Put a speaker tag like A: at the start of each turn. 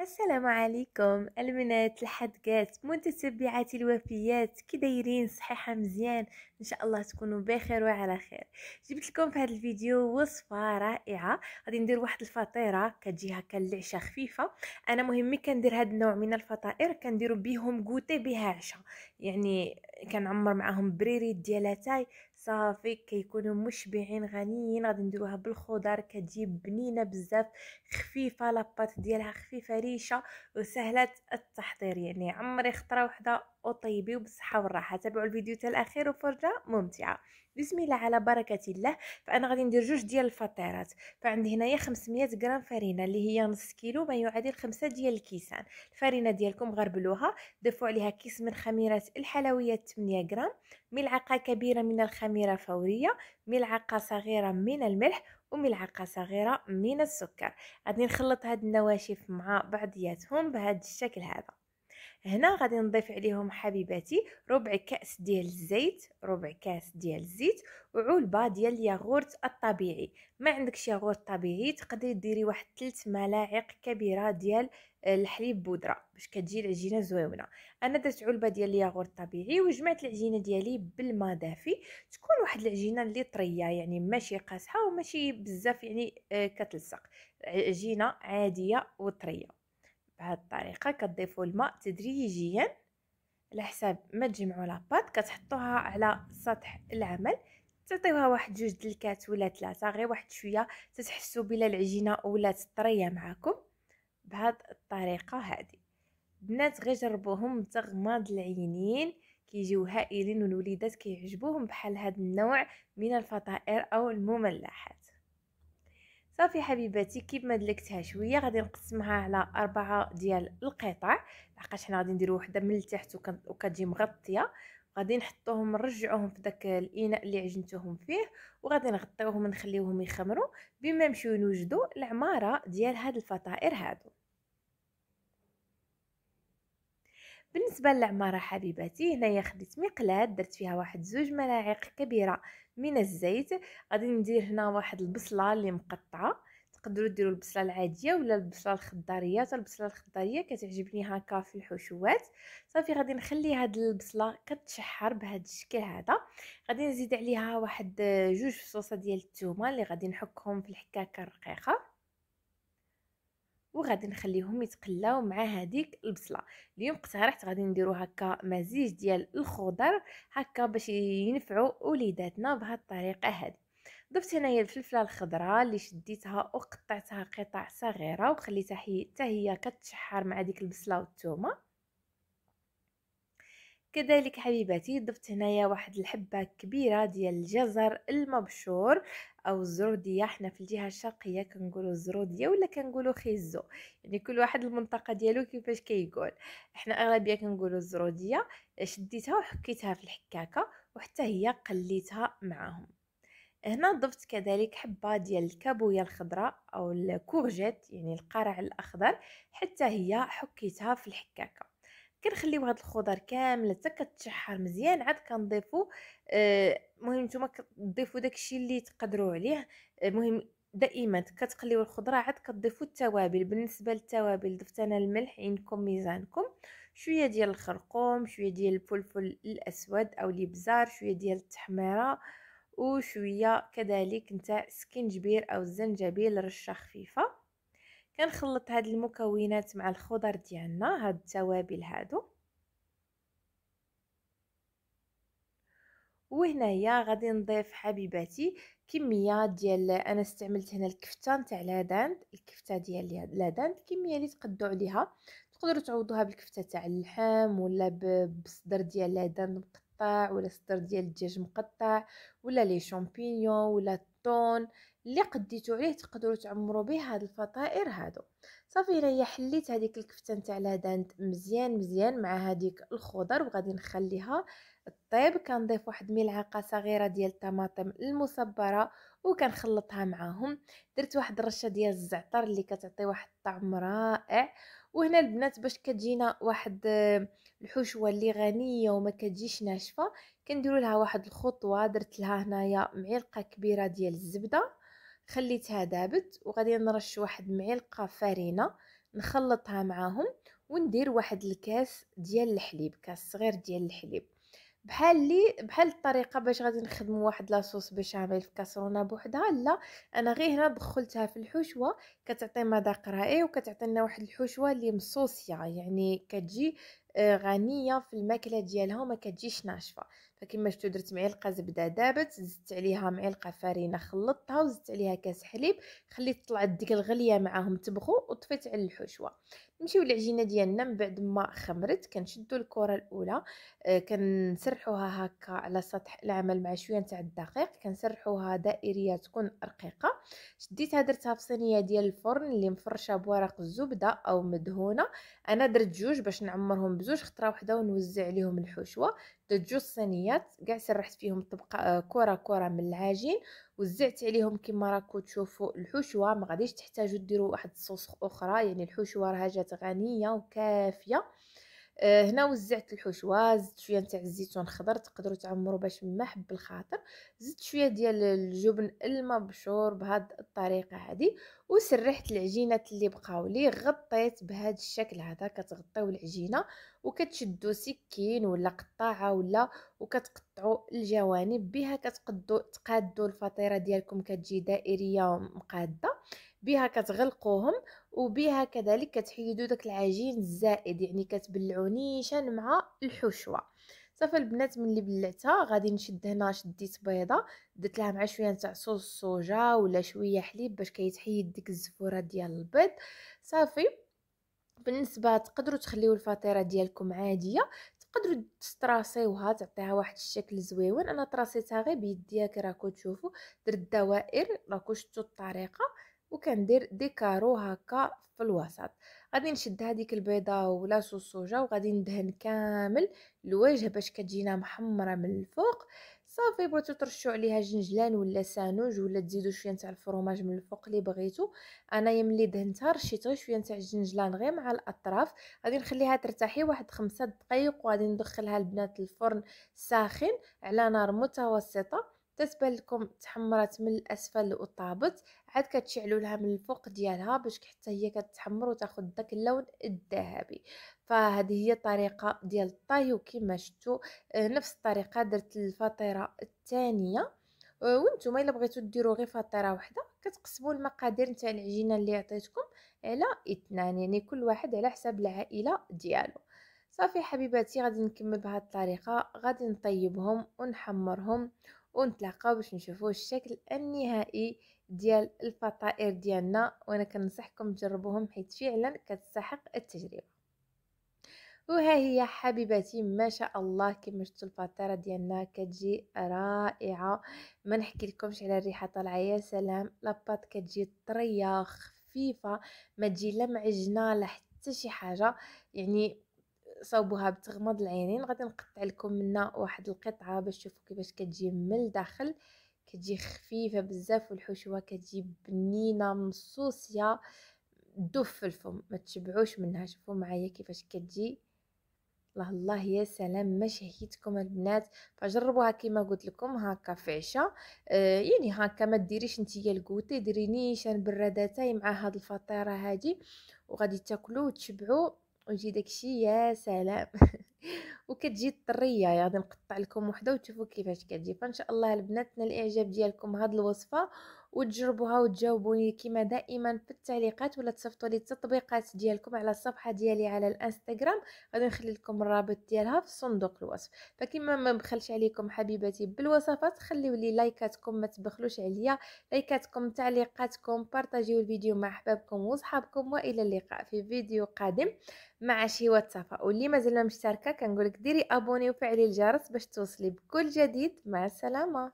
A: السلام عليكم. البنات الحدقات متتبعاتي الوفيات كي دايرين صحيحة مزيان إن شاء الله تكونوا بخير وعلى خير. جبت لكم في هذا الفيديو وصفة رائعة. غادي ندير واحد الفطيرة كتجي هكا اللعشه خفيفة. أنا مهمي كندير هذا النوع من الفطائر كنديروا بهم goûter بها عشاء. يعني كنعمر معاهم بريري ديال أتاي صافي كيكونوا مشبعين غنيين غادي نديروها بالخضر كتجي بنينة بزاف خفيفة لاباط ديالها خفيفة ريشة وسهلة التحضير. يعني عمري خطرة وحدة وطيبي وبالصحة والراحة. تابعوا الفيديو حتى الأخير وفرجة ممتعة. بسم الله على بركة الله. فأنا غادي ندير جوج ديال الفطيرات. فعندي هنايا 500 غرام فرينه اللي هي نص كيلو ما يعادل خمسة ديال الكيسان. الفرينه ديالكم غربلوها. ضيفوا عليها كيس من خميرة الحلويات 8 غرام. ملعقة كبيرة من الخميرة فورية. ملعقة صغيرة من الملح. وملعقة صغيرة من السكر. غادي نخلط هاد النواشف مع بعضياتهم بهذا الشكل هذا. هنا غادي نضيف عليهم حبيباتي ربع كأس ديال الزيت ربع كأس ديال الزيت وعلبة ديال الياغورت الطبيعي. ما عندكش ياغورت طبيعي تقدري ديري واحد 3 ملاعق كبيرة ديال الحليب بودرة باش كتجي العجينة زوينة. أنا درت علبة ديال الياغورت طبيعي وجمعت العجينة ديالي بالماء دافي تكون واحد العجينة اللي طرية يعني ماشي قاصحة وماشي بزاف يعني آه، كتلصق. عجينة عادية وطرية. بهذه الطريقة كتضيفوا الماء تدريجيا على حساب ما تجمعوا لاباط كتحطوها على سطح العمل تعطيوها واحد جوج دلكات ولا ثلاثة غير واحد شوية تتحسوا بلا العجينة ولات طريه معكم بهذه الطريقة هذه بنات غير جربوهم تغمض العينين كيجيو هائلين والوليدات كيعجبوهم بحال هذا النوع من الفطائر أو المملحات صافي حبيباتي كيف ما دلكتها شوية غادي نقسمها على أربعة ديال القطع. لحقاش حنا غادي نديرو وحدة من التحت وكتجي مغطية. غادي نحطوهم نرجعوهم في داك الإناء اللي عجنتوهم فيه وغادي نغطيوهم ونخليوهم يخمروا بما نمشيو نوجدوا العمارة ديال هاد الفطائر هادو. بالنسبة للعماره حبيباتي هنايا خديت مقلاه درت فيها واحد زوج ملاعق كبيرة من الزيت. غادي ندير هنا واحد البصلة اللي مقطعة. تقدروا ديروا البصلة العادية ولا البصلة الخضارية؟ البصلة الخضارية كتعجبني هكا في الحشوات. صافي غادي نخلي هاد البصلة كتشحر بهذا الشكل هذا. غادي نزيد عليها واحد جوج فصوصة ديال الثومه اللي غادي نحكهم في الحكاكة الرقيقة. وغادي نخليهم يتقلاو مع هذيك البصلة. اليوم اقترحت غادي نديرو هكا مزيج ديال الخضر هكا باش ينفعوا وليداتنا بهذه الطريقة هذه ضفت هنايا الفلفلة الخضراء اللي شديتها وقطعتها قطع صغيرة وخليتها حتى هي كتشحر مع ديك البصلة والثومه كذلك حبيباتي ضفت هنايا واحد الحبة كبيرة ديال الجزر المبشور أو الزرودية. حنا في الجهة الشرقية كنقولوا الزرودية ولا كنقولوا خيزو؟ يعني كل واحد المنطقة ديالو كيفاش كيقول. إحنا أغلبية كنقولوا الزرودية شديتها وحكيتها في الحكاكة وحتى هي قليتها معاهم. هنا ضفت كذلك حبة ديال الكابويا الخضراء أو الكورجيت يعني القرع الأخضر حتى هي حكيتها في الحكاكة. كنخليو هاد الخضر كامله حتى كتشحر مزيان عاد كنضيفو آه مهم نتوما كتضيفوا داكشي اللي تقدروا عليه المهم آه دائما كتقليو الخضرة عاد كتضيفوا التوابل. بالنسبة للتوابل ضفت أنا الملح عندكم ميزانكم. شوية ديال الخرقوم شوية ديال الفلفل الأسود أو الابزار شوية ديال التحميرة وشوية كذلك نتاع سكينجبير أو الزنجبيل رشة خفيفة. كنخلط هاد المكونات مع الخضر ديالنا هاد التوابل هادو. وهنايا غادي نضيف حبيباتي كمية ديال أنا استعملت هنا الكفتة نتاع la dinde الكفتة ديال la dinde كميه اللي تقدوا عليها تقدروا تعوضوها بالكفتة تاع اللحم ولا بصدر ديال la dinde مقطع ولا صدر ديال الدجاج مقطع ولا les champignons ولا ال thon اللي قديتو عليه تقدروا تعمروا به هاد الفطائر هادو. صافي هنايا حليت هذيك الكفتة نتاع la dinde مزيان مزيان مع هذيك الخضر وغادي نخليها طيب كنضيف واحد ملعقة صغيرة ديال الطماطم المصبرة وكنخلطها معاهم. درت واحد الرشة ديال الزعتر اللي كتعطي واحد الطعم رائع. وهنا البنات باش كتجينا واحد الحشوه اللي غنية وما كتجيش ناشفة. كنديروا لها واحد الخطوة درت لها هنايا معلقة كبيرة ديال الزبدة خليتها دابت وغادي نرش واحد معلقة فرينة نخلطها معاهم وندير واحد الكاس ديال الحليب كاس صغير ديال الحليب. بحال لي بحال الطريقة باش غادي نخدموا واحد لاصوص بشاميل في كاسرونة بوحدها لا أنا غير هنا دخلتها في الحشوه كتعطي مذاق رائع وكتعطينا واحد الحشوه اللي مصوصية يعني كتجي آه، غنية في الماكلة ديالها وما كتجيش ناشفة. فكما شفتوا درت معلقة زبدة دابت زدت عليها معلقة فرينه خلطتها وزدت عليها كاس حليب خليت طلعت ديك الغلية معاهم تبخوا وطفيت على الحشوه نمشيو للعجينه ديالنا من بعد ما خمرت كنشدوا الكرة الأولى آه كنسرحوها هكا على سطح العمل مع شوية تاع الدقيق كنسرحوها دائرية تكون رقيقة. شديتها درتها في صينية ديال الفرن اللي مفرشة بورق الزبده أو مدهونة. أنا درت جوج باش نعمرهم بزوج خطرة وحدة ونوزع عليهم الحشوة. درت جوج صينيات كاع سرحت فيهم طبقة آه، كرة كرة من العجين. وزعت عليهم كما راكم تشوفوا الحشوه ما غاديش تحتاجوا ديروا واحد الصوص أخرى يعني الحشوه راها جات غنية وكافية. هنا وزعت الحشوة زدت شوية نتاع الزيتون خضر تقدروا تعمروا باش ما حب الخاطر. زدت شوية ديال الجبن المبشور بهذه الطريقة هذه وسرحت العجينات اللي بقاو لي غطيت بهذا الشكل هذا كتغطيو العجينة وكتشدوا سكين ولا قطاعة ولا وكتقطعوا الجوانب بها كتقدوا تقادوا الفطيرة ديالكم كتجي دائرية مقاده بها كتغلقوهم وبها كذلك كتحيدوا داك العجين الزائد يعني كتبلعو نيشان مع الحشوة. صافي البنات ملي بلعتها غادي نشد هنا شديت بيضة درت لها مع شوية تاع صوص صوجا ولا شوية حليب باش كيتحيد ديك الزفورة ديال البيض. صافي بالنسبة تقدروا تخليو الفطيرة ديالكم عادية تقدروا تستراسيوها تعطيها واحد الشكل زويون. أنا طراسيتها غير بيديا كي راكو تشوفوا درت دوائر راكو شفتوا الطريقة. وكندير des carreaux هكا في الوسط. غادي نشد هذيك البيضة ولا sauce soja وغادي ندهن كامل الوجه باش كتجينا محمرة من الفوق. صافي بغيتو ترشوا عليها جنجلان ولا سانوج ولا تزيدوا شوية نتاع الفرماج من الفوق اللي بغيتو. أنا ملي دهنتها رشيت غير شوية نتاع الجنجلان غير مع الأطراف. غادي نخليها ترتاحي واحد خمسة دقائق وغادي ندخلها البنات الفرن ساخن على نار متوسطة. تتبان لكم تحمرات من الأسفل وطابت عاد كتشعلوا لها من الفوق ديالها باش حتى هي كتحمر وتاخذ داك اللون الذهبي. فهذه هي الطريقة ديال الطاي وكما شفتوا آه، نفس الطريقة درت الفطيره الثانية آه، وأنتم إلا بغيتو ديروا غير فطيرة واحدة كتقسموا المقادير نتاع العجينة اللي عطيتكم على اثنان يعني كل واحد على حساب العائلة ديالو. صافي حبيباتي غادي نكمل بهذه الطريقة. غادي نطيبهم ونحمرهم ونتلاقاو باش نشوفوا الشكل النهائي ديال الفطائر ديالنا وأنا كنصحكم تجربوهم حيت فعلا كتستحق التجربة. وها هي حبيباتي ما شاء الله كما شفتوا الفطيرة ديالنا كتجي رائعة. ما نحكي لكمش على الريحة طالعة يا سلام. لاباط كتجي طرية خفيفة ما تجي لا معجنة لا حتى شي حاجة. يعني صوبوها بتغمض العينين غادي نقطع لكم منها واحد القطعة باش تشوفوا كيفاش كتجي من الداخل. كتجي خفيفة بزاف والحشوة كتجي بنينة مصوصية دوف في الفم ما تشبعوش منها. شوفوا معايا كيفاش كتجي. الله الله يا سلام ما شهيتكم البنات. فجربوها كما قلت لكم هكا في عشاء آه يعني هكا ما ديريش نتيا ال goûter ديري نيشان برادتاي مع هاد الفطيرة هادي. وغادي تاكلوا وتشبعوا ويجي داكشي يا سلام. وكتجي طريه غادي نقطع لكم وحدة وتشوفوا كيفاش كتجي. فان شاء الله البنات الإعجاب ديالكم هاد الوصفة وتجربوها وتجاوبوني كما دائما في التعليقات ولا تصيفطوا لي التطبيقات ديالكم على الصفحه ديالي على الإنستغرام. غادي نخلي لكم الرابط ديالها في صندوق الوصف. فكما ما بخلش عليكم حبيباتي بالوصفات خليو لي لايكاتكم ما تبخلوش عليا. لايكاتكم تعليقاتكم بارطاجيو الفيديو مع أحبابكم وصحابكم. وإلى اللقاء في فيديو قادم مع شي واتساب واللي مازال ما مشتركة كنقولك ديري أبوني وفعلي الجرس باش توصلي بكل جديد. مع السلامة.